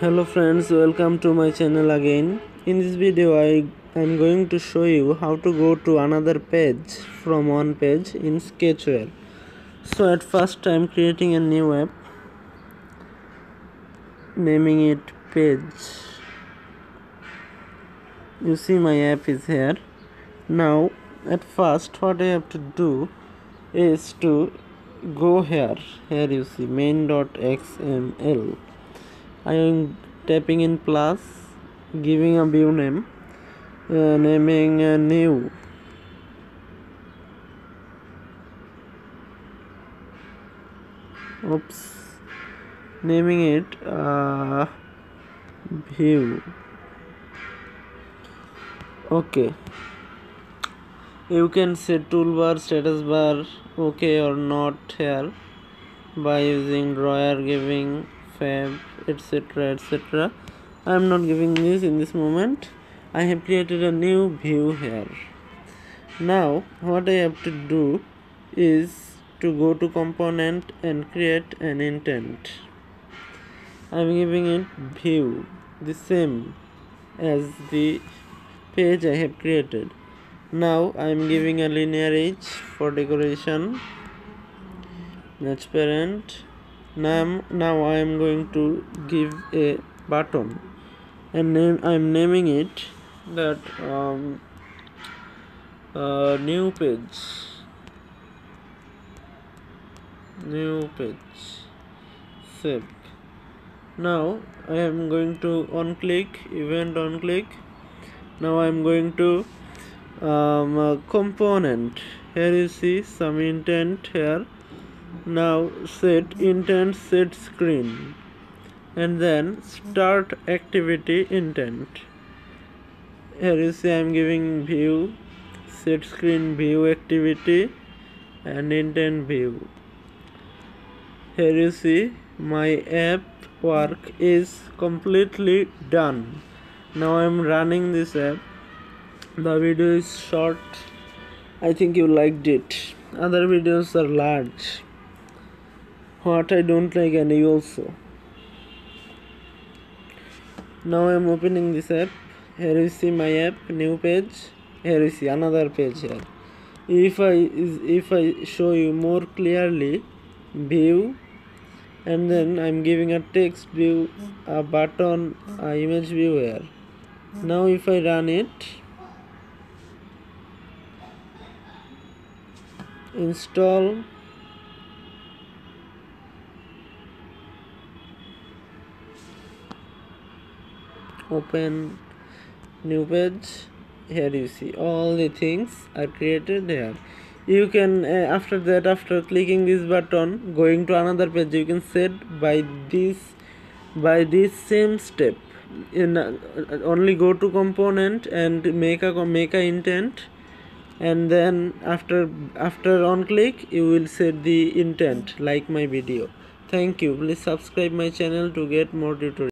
hello friends welcome to my channel again. In this video i am going to show you how to go to another page from one page in sketchware so at first i am creating a new app naming it page. You see my app is here. Now at first what i have to do is to go here. Here you see main.xml I am tapping in plus giving a view name uh, naming a new. Oops. Naming it uh, view. Okay. You can set toolbar status bar okay or not here by using drawer giving fab etc etc I am not giving this in this moment. I have created a new view here. Now what I have to do is to go to component and create an intent. I am giving it view the same as the page I have created. Now I am giving a LinearH for decoration. Match parent now, now I am going to give a button and name I am naming it that um, uh, new page. New page. Save. Now I am going to on click event on click now I am going to um, component. Here you see some intent here now set intent set screen. And then start activity intent. Here you see I'm giving view set screen view activity and intent view. Here you see my app work is completely done. Now I'm running this app. The video is short. I think you liked it. Other videos are large what I don't like and you also. Now I'm opening this app. Here you see my app new page. Here you see another page here. If I if I show you more clearly view and then I'm giving a text view a button a image view here. Now if I run it install open new page here you see all the things are created here you can uh, after that after clicking this button going to another page you can set by this by this same step. In uh, only go to component and make a make a intent. And then after after on click you will set the intent like my video. Thank you. Please subscribe my channel to get more tutorials